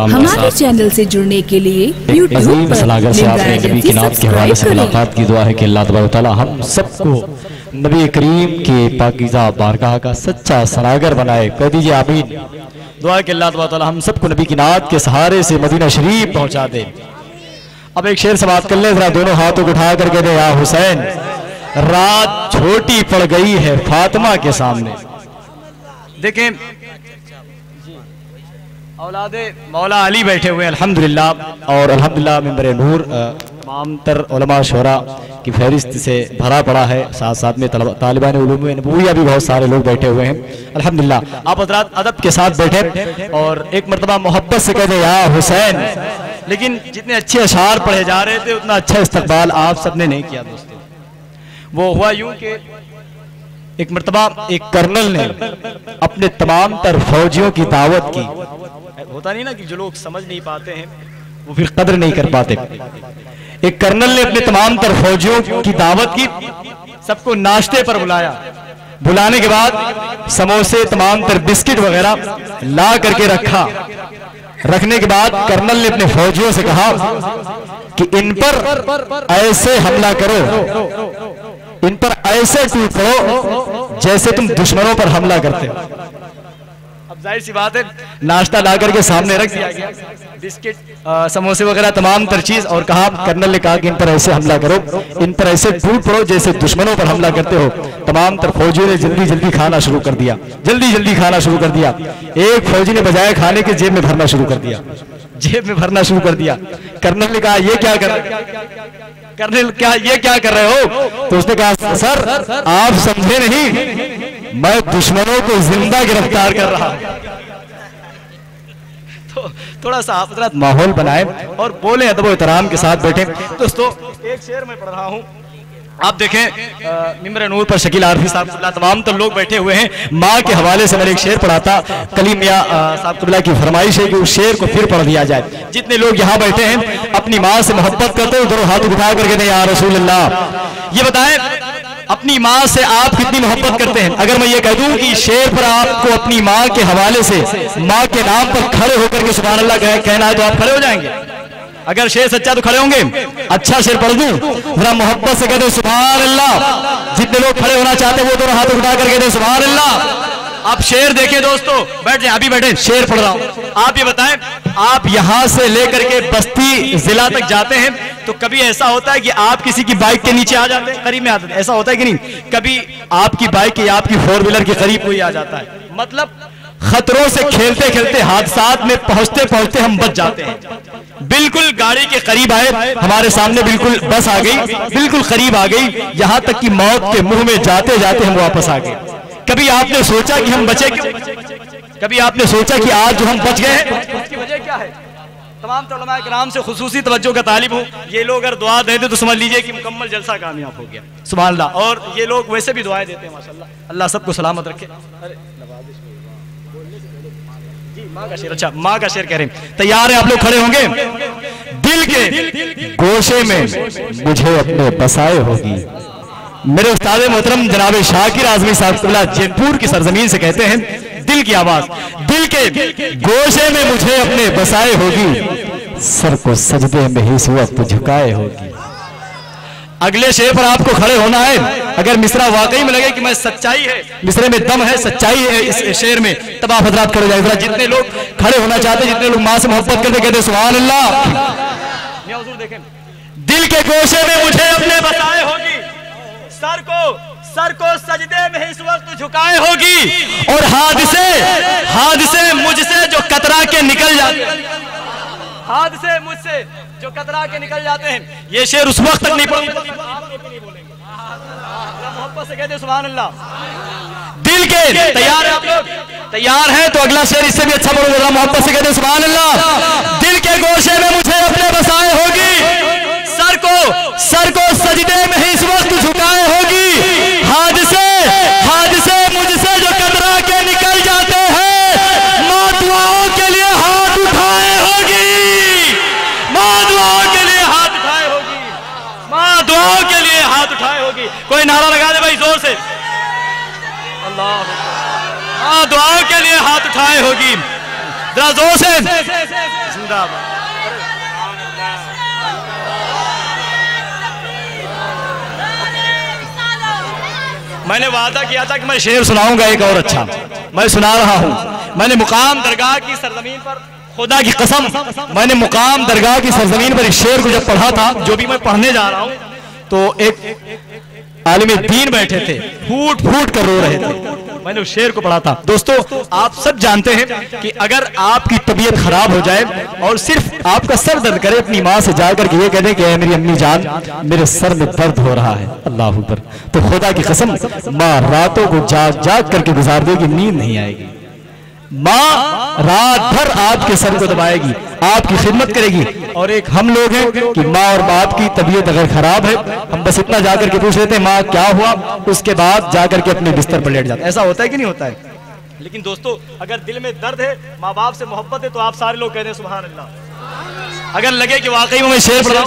हमारे चैनल से जुड़ने के लिए यूट्यूब सलागर से आपने नबी की नाम के हवाले से मुलाकात की दुआ है कि अल्लाह तबारक ताला हम सबको नबी करीम के पाकिज़ा बारगाह का सच्चा सनागर बनाए। कह दीजिए आमीन। दुआ कि अल्लाह तबारक ताला हम सबको नबी की नात के सहारे से मदीना शरीफ पहुँचा दे। अब एक शेर से बात कर ले जरा दोनों हाथों को उठा करके दे या हुसैन रात छोटी पड़ गई है फातिमा के सामने। देखें औलादे। मौला अली बैठे हुए अल्हम्दुलिल्लाह। और अल्हम्दुलिल्लाह मेंबर नूर तमाम उलमा शोरा की फहरिस्त से भरा पड़ा है। साथ साथ में तालिबान नबूया भी बहुत सारे लोग बैठे हुए हैं। अल्हम्दुलिल्लाह, आप हजरात अदब के साथ बैठे और एक मरतबा मोहब्बत से कहते या हुसैन। लेकिन जितने अच्छे अशार पढ़े जा रहे थे, उतना अच्छा इस्तकबाल आप सबने नहीं किया, दोस्तों। वो हुआ यूँ कि एक मरतबा, एक कर्नल ने अपने तमाम तर फौजियों की दावत की। होता नहीं ना कि जो लोग समझ नहीं पाते हैं। वो फिर कदर नहीं कर पाते। एक कर्नल ने अपने तमाम तर फौजियों की दावत की, सबको नाश्ते पर बुलाया। बुलाने के बाद समोसे, तमाम तर बिस्किट वगैरह ला करके रखा। रखने के बाद कर्नल ने अपने फौजियों से कहा कि इन पर ऐसे हमला करो। इन पर ऐसे टूट पड़ो जैसे तुम दुश्मनों पर हमला करते हो। अब ज़ाहिर सी बात है, नाश्ता ला करके सामने रख दिया गया। बिस्किट समोसे वगैरह तमाम तर चीज़ और कहा कर्नल ने कहा कि इन पर ऐसे हमला करो। इन पर ऐसे टूट पड़ो जैसे दुश्मनों पर हमला करते हो। तमाम तर फौजियों ने जल्दी जल्दी खाना शुरू कर दिया। जल्दी जल्दी खाना शुरू कर दिया। एक फौजी ने बजाय खाने के जेब में भरना शुरू कर दिया। जेब में भरना शुरू कर दिया। कर्नल ने कहा, ये क्या कर कर्नल क्या ये क्या कर रहे हो? तो उसने कहा, सर, आप समझे नहीं। मैं दुश्मनों को ज़िंदा गिरफ़्तार कर रहा हूँ। तो थोड़ा सा आप माहौल बनाए और बोले अदब एहतराम के साथ बैठे। दोस्तों एक शेर मैं पढ़ रहा हूँ। आप देखें मिम्र नूर पर शकील आरफी साहब तमाम तो लोग बैठे हुए हैं। माँ के हवाले से मैंने एक शेर पढ़ा था कलीम अ, साहब कबला की फरमाइश है कि उस शेर को फिर पढ़ दिया जाए। जितने लोग यहाँ बैठे हैं अपनी माँ से मोहब्बत करते हो दोनों हाथ उठा करके नहीं या रसूल अल्लाह ये बताएँ अपनी माँ से आप कितनी मोहब्बत करते हैं? अगर मैं ये कह दूँ कि शेर पर आपको अपनी माँ के हवाले से, माँ के नाम पर खड़े होकर के सुबह अल्लाह कह- कहना है तो आप खड़े हो जाएँगे। अगर शेर सच्चा तो खड़े होंगे। अच्छा शेर पढ़ दूँ, जरा मोहब्बत से कहते सुबह अल्लाह जितने लोग खड़े होना चाहते हैं, वो दोनों हाथ उठा करके दे सुबह अल्लाह आप शेर देखें दोस्तों, बैठ जाए, अभी बैठे, शेर पढ़ रहा हूँ। आप ये बताएँ, आप यहाँ से लेकर के बस्ती जिला तक जाते हैं तो कभी ऐसा होता है कि आप किसी की बाइक के नीचे आ जाते हैं, करीब में आते हैं? ऐसा होता है कि नहीं? कभी आपकी बाइक या आपकी फोर व्हीलर के करीब कोई आ जाता है? मतलब खतरों से खेलते खेलते हादसात में पहुँचते पहुँचते हम बच जाते हैं। बिल्कुल गाड़ी के करीब आए, हमारे सामने बिल्कुल बस आ गई, बिल्कुल करीब आ गई, यहाँ तक कि मौत के मुँह में जाते जाते हम वापस आ गए। कभी आपने सोचा कि हम बचे क्यों? कभी आपने सोचा कि आज जो हम बच गए? वजह क्या है? तमाम तलमा कराम से खसूसी तवज्जो का तालिब हूँ। ये लोग अगर दुआ दे दे तो समझ लीजिए कि मुकम्मल जलसा कामयाब हो गया। सुबह और ये लोग वैसे भी दुआएँ देते हैं माशाल्लाह। अल्लाह सबको सलामत रखे। अरे माँ का शेर। अच्छा माँ का शेर कह रहे हैं। तैयार है आप लोग खड़े होंगे? दिल के गोशे में मुझे अपने बसाए होगी। मेरे उस्ताद मोहतरम जनाब शाकिर आजमी साहब जयपुर की सरजमीन से कहते हैं दिल की आवाज़। दिल के गोशे में मुझे अपने बसाए होगी। सर को सजदे में ही वक्त झुकाए होगी। अगले शेर पर आपको खड़े होना है। अगर मिसरा वाकई में लगे कि मैं सच्चाई है मिसरे में दम है सच्चाई है इस शेर में तब आप हजरात खड़े जाए जितने लोग खड़े होना चाहते हैं जितने लोग माँ से मोहब्बत करते कहते अल्लाह। दिल के गोशे में मुझे अपने बताए होगी। सर को सर को सजदे में इस वक्त झुकाए होगी। और हादसे हादसे मुझसे जो कतरा के निकल जाते हादसे मुझसे जो कतरा के निकल जाते हैं। ये शेर उस वक्त तक नहीं मोहब्बत से कहते सुभान अल्लाह दिल के तैयार है आप लोग? तैयार है तो अगला शेर इससे भी अच्छा जरा मोहब्बत से कहते सुबह अल्लाह। दिल के गोशे में मुझे अपने बसाए होगी। सर को सर को सजदे में इस वक्त झुकाए होगी। हादसे हादसे मुझसे जो कतरा के निकल जाते हैं माँ दुआओं के लिए हाथ उठाए होगी। माँ दुआओं के लिए हाथ उठाए होगी। माँ दुआओं के लिए हाथ उठाए होगी। कोई नारा लगा दे भाई ज़ोर से। अल्लाह। दुआओं के लिए हाथ उठाए होगी। जरा ज़ोर से। जिंदाबाद। मैंने वादा किया था कि मैं शेर सुनाऊँगा एक और अच्छा। मैं सुना रहा हूँ। मैंने मुकाम दरगाह की सरजमीन पर खुदा की कसम, मैंने मुकाम दरगाह की सरजमीन पर इस शेर को जब पढ़ा था, जो भी मैं पढ़ने जा रहा हूँ तो एक आलिम दीन बैठे थे फूट फूट कर रो रहे थे। मैंने उस शेर को पढ़ा था। दोस्तों, आप सब जानते हैं कि अगर आपकी तबीयत खराब हो जाए और सिर्फ़ आपका सर दर्द करे, अपनी माँ से जाकर के ये कह दे कि मेरी अम्मी जान, मेरे सर में दर्द हो रहा है। अल्लाह पर तो खुदा की कसम, माँ रातों को जाग जाग करके गुजार देगी नींद नहीं आएगी। माँ रात भर आपके सर को दबाएगी, आपकी खिदमत करेगी। और एक हम लोग हैं कि माँ और बाप की तबीयत अगर खराब है, हम बस इतना जाकर के पूछ लेते हैं, माँ, क्या हुआ? उसके बाद जाकर के अपने बिस्तर पर लेट जाते ऐसा होता है कि नहीं होता है? लेकिन दोस्तों, अगर दिल में दर्द है, माँ बाप से मोहब्बत है तो आप सारे लोग कह रहे हैं सुबह अल्लाह। अगर लगे कि वाकई में शेर पढ़ा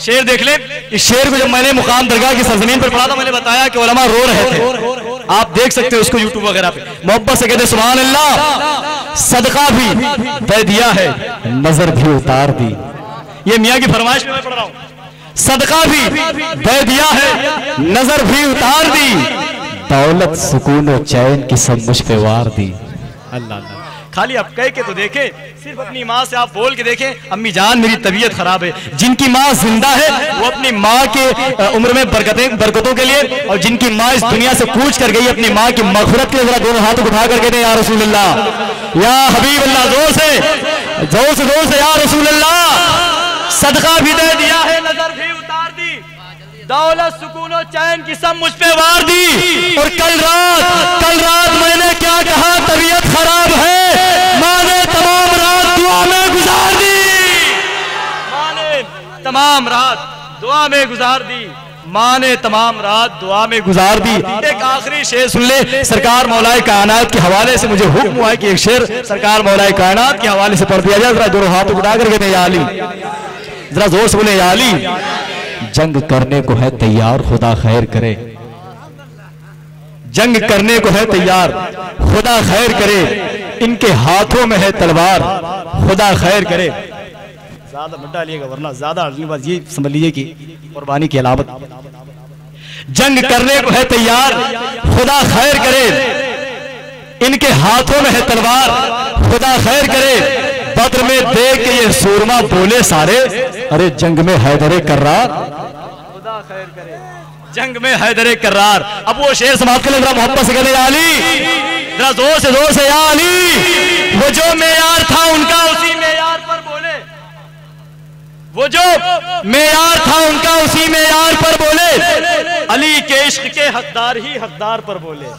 शेर देख ले, इस शेर को जब मैंने मुकाम दरगाह की सरजमीन पर पढ़ा था, मैंने बताया कि उलमा रो रहे थे। आप देख सकते हो उसको यूट्यूब वगैरह पे। मोहब्बत से कहते सुबह अल्लाह सदका भी दे दिया है। नज़र भी उतार दी। ये मियाँ की फरमाइश में पढ़ रहा हूँ। सदका भी दे दिया है, नज़र भी उतार दी। दौलत, सुकून और चैन की सब पे वार दी। अल्लाह। खाली आप कह के तो देखें, सिर्फ़ अपनी माँ से आप बोल के देखें, अम्मी जान मेरी तबीयत खराब है। जिनकी माँ ज़िंदा है, वो अपनी माँ के उम्र में बरकतें, बरकतों के लिए, और जिनकी माँ इस दुनिया से कूच कर गई, अपनी माँ की मफरत के लिए दोनों हाथों उठा करके दे या रसूल या हबीब अल्लाह ज़ोर से ज़ोर से ज़ोर से, या रसूल सदका भी दे दिया है, नज़र भी उतार दी, दौलत, सुकून और चैन की सब मुझ पे वार दी, और कल रात कल रात मैंने क्या कहा, तबीयत खराब है। माने तमाम रात दुआ में गुजार दी। माने तमाम रात दुआ में गुजार दी। माँ ने तमाम रात दुआ में गुजार दी। एक आखिरी शेर सुन ले। सरकार मौलाए कायनात के हवाले से मुझे हुक्म हुआ कि एक शेर सरकार मौलाए कायनात के हवाले से पढ़ दिया जाए। जरा दोनों हाथ उठा करके याली। जरा ज़ोर से बोले, याली, जंग करने को है तैयार, खुदा खैर करे। जंग करने को है तैयार। खुदा खैर करे इनके हाथों में है तलवार। खुदा खैर करे। ज़्यादा मत डालिएगा वरना ज़्यादा ये समझ लीजिए कि कुर्बानी की अलामत जंग करने को है तैयार। खुदा खैर करे। इनके हाथों में है तलवार। खुदा खैर करे। बद्र में देख के ये सूरमा बोले सारे अरे जंग में हैदरे कर रहा खुदा खैर करे। जंग में हैदरे करार। अब वो शेर समाप्त कर ले मोहब्बत से कहते आली जरा ज़ोर से ज़ोर से आली वो जो मेयार था उनका उसी मेयार पर बोले। वो जो मेयार था उनका उसी मेयार पर बोले। अली के इश्क के हकदार ही हकदार पर बोले।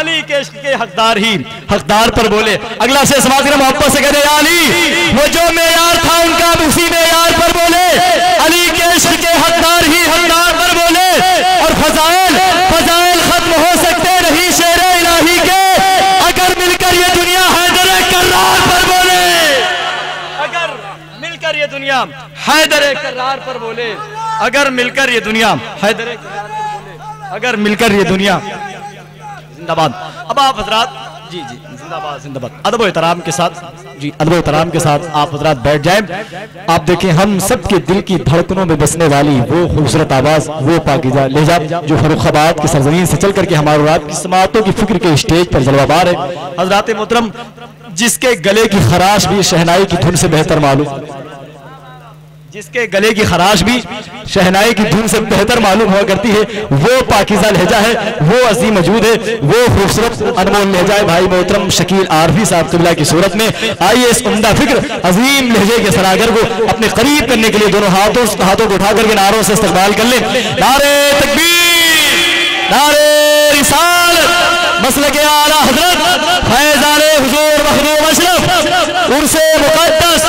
अली के इश्क के हकदार ही हकदार पर बोले। अगला से समाज ने मोहब्बत से कहते अली, वो जो मेयार था उनका उसी मेयार पर बोले। अली के इश्क के हकदार ही हकदार पर बोले और फजाइल फजाइल खत्म हो सकते नहीं शेर इलाही के अगर मिलकर ये दुनिया हैदर कर्रार पर बोले अगर मिलकर ये दुनिया हैदर कर्रार पर बोले, अगर मिलकर ये दुनिया हैदर अगर मिलकर ये दुनिया जिंदाबाद। अब आप हजरात, जी जी, जिंदाबाद जिंदाबाद। अदब एहतराम के साथ, जी, अदब एहतराम के साथ आप हजरात बैठ जाए। आप देखें, हम सबके दिल की धड़कनों में बसने वाली वो खूबसूरत आवाज़, वो पाकिजा लेजा, जो फरुखाबाद की सरजमीन से चल करके हमारे रात की समातों की फ़िक्र के स्टेज पर जलवाबार है। हजरात मोहतरम, जिसके गले की खराश भी शहनाई की धुन से बेहतर मालूम। जिसके गले की खराश भी शहनाई की धुन से बेहतर मालूम हुआ करती है। वो पाकिजा लहजा है, वो अजीम मौजूद है, वो खूबसूरत अनमोल लहजा है। भाई मोहतरम शकील आरफी साहब तुल्ला की सूरत में आइए इस उमदा फ़िक्र अजीम लहजे के सरागर को अपने करीब करने के लिए दोनों हाथों हाथों को उठा करके नारों से इस्तेमाल कर ले। नारे नारे रिसाल मसल के आला हज़रत हुजूर मखदूम अशरफ, उर्से मुकद्दस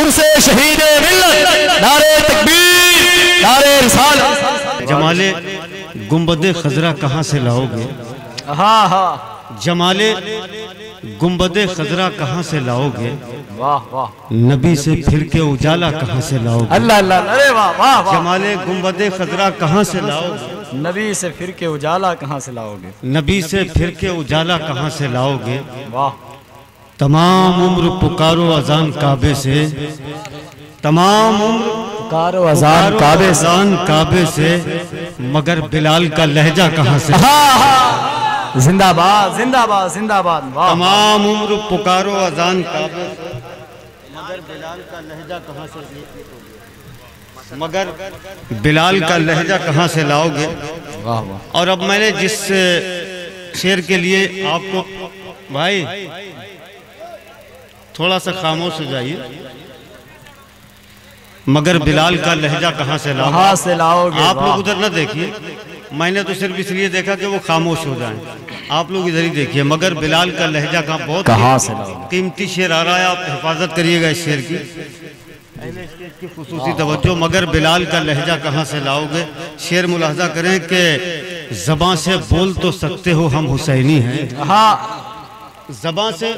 उर्से शहीद नारे तकबीर नारे रिसाल जमाले गुंबद खजरा कहाँ से लाओगे? हाँ हाँ। जमाले गुंबद खजरा कहाँ से लाओगे? वाह वाह। नबी से फिर के उजाला कहाँ से लाओगे? अल्लाह अल्लाह अरे वाह वाह वाह। जमाले गुंबद खजरा कहाँ से लाओगे? नबी से फिर के उजाला कहाँ से लाओगे? नबी से फिर के उजाला कहाँ से लाओगे? वाह। तमाम उम्र पुकारो अजान काबे से। तमाम उम्र पुकारो अजान काबे से। अजान काबे से। मगर बिलाल का लहजा कहाँ से? जिंदाबाद जिंदाबाद जिंदाबाद। तमाम उम्र पुकारो अजान काबे मगर बिलाल का लहजा कहाँ से मगर बिलाल का लहजा कहाँ से लाओगे? वाह वाह। और अब मैंने जिस शेर के लिए आपको भाई थोड़ा सा खामोश हो जाइए। मगर बिलाल का लहजा कहाँ से लाओगे? कहाँ से लाओगे? आप लोग उधर ना देखिए। मैंने तो सिर्फ़ इसलिए देखा कि वो खामोश हो जाएँ। आप लोग इधर ही देखिए। मगर बिलाल का लहजा कहाँ? बहुत कहाँ से लाओगे? कीमती शेर आ रहा है। आप हिफाजत करिएगा इस शेर की। की खसूसी तवज्जो। मगर बिलाल का लहजा कहाँ से लाओगे? शेर मुलाजा करें कि जबां से बोल तो सकते हो हम हुसैनी हैं। हाँ। जबां से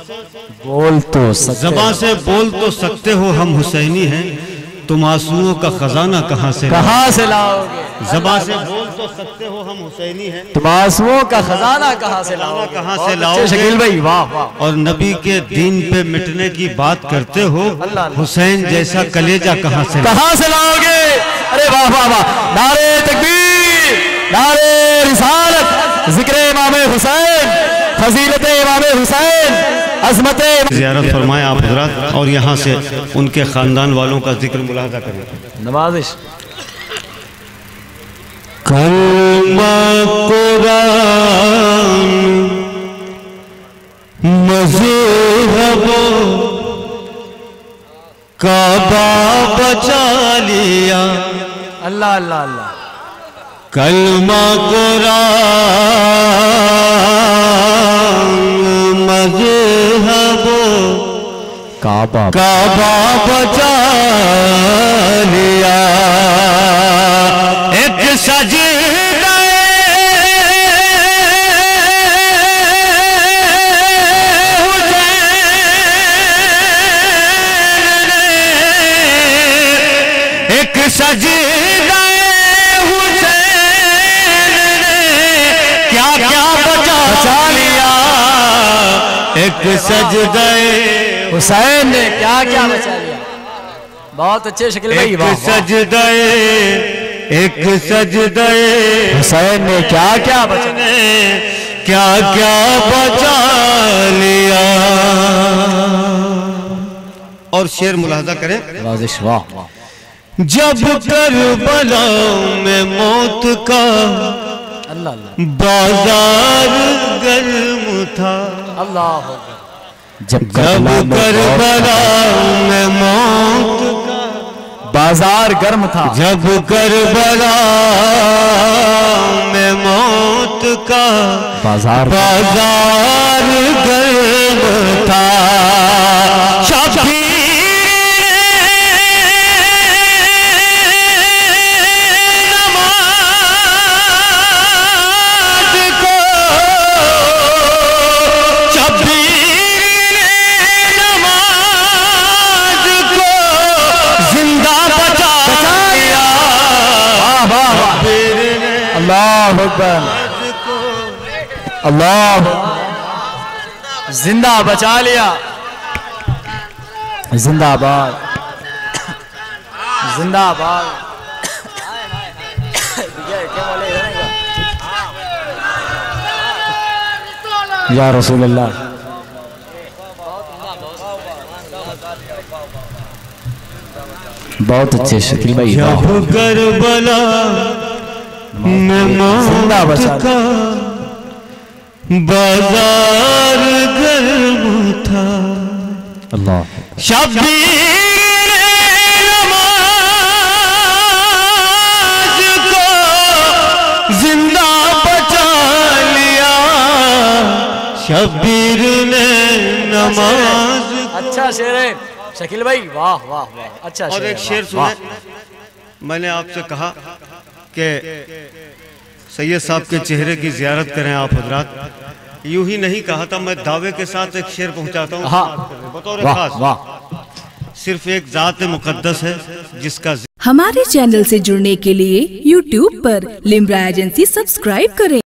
बोल तो जबा से बोल तो सकते हो हम हुसैनी हैं। तुम आंसुओं का खजाना कहाँ से? कहाँ से लाओगे? जबां से बोल तो सकते हो हम हुसैनी हैं। तुम आंसुओं का खजाना कहाँ से लाओ कहाँ से लाओ शकील भाई वाह वाह। और नबी के दीन पे मिटने की बात करते हो। हुसैन जैसा कलेजा कहाँ से कहाँ से लाओगे? अरे वाह वाह वाह। नारे तकबीर नारे रिसालत ज़िक्र इमाम हुसैन। फजीलत इमाम हुसैन अजमत जियारत फरमाए आप हजरात और यहाँ से उनके ख़ानदान वालों का ज़िक्र मुलाहजा करें। नवाजिश। मज़हब काबा बचा लिया। अल्लाह अल्लाह अल्लाह। कलमा कुरान मज़हब काबा काबा बचा लिया। एक सजदा एक सजदाए हुसैन ने क्या क्या बचा लिया? बहुत अच्छे शकील भाई एक वाह वाह। सजदाए एक सजदाए हुसैन ने क्या क्या बचा क्या क्या बचा लिया। और शेर मुलाहजा करें। वाह वाह। जब करबला में मौत का अल्लाह अल्लाह। बाज़ार गर्म था। अल्लाह जब जब करबला में करबला में मौत का बाज़ार गर्म था। जब करबला में मौत का बाज़ार बाज़ार गर्म था। शबीर अकबर। अल्लाह। ज़िंदा बचा लिया। जिंदाबाद। जिंदाबाद। या रसूल अल्लाह बहुत अच्छे शकील भाई। जब करबला ज़िंदा बाज़ार गर्म था। अल्लाह शबीर नमाज़ को ज़िंदा बचा लिया। शबीर ने नमाज़ अच्छा शेर है। शकील भाई वाह वाह वाह। अच्छा और एक शेर सुने। मैंने आपसे कहा कि सैयद साहब के चेहरे की जियारत करें आप हजरात। यूँ ही नहीं कहा था मैं दावे के साथ एक शेर पहुंचाता हूँ। हाँ। बतौर खास। वाह। सिर्फ़ एक जात मुकद्दस है जिसका हमारे चैनल से जुड़ने के लिए यूट्यूब पर लिम्रा एजेंसी सब्सक्राइब करें।